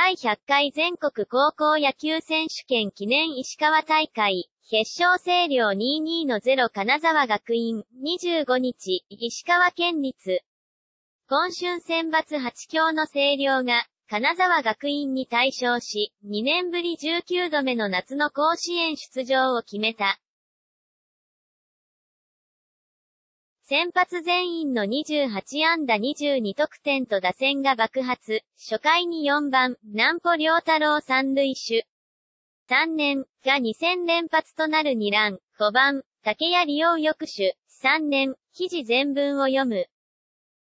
第100回全国高校野球選手権記念石川大会、決勝清涼22-0金沢学院、25日、石川県立。今春選抜8強の清涼が、金沢学院に対象し、2年ぶり19度目の夏の甲子園出場を決めた。先発全員の28安打22得点と打線が爆発。初回に4番、南保良太郎三塁手。3年が2戦連発となる2ラン。5番、竹谷利用翌手。3年、記事全文を読む。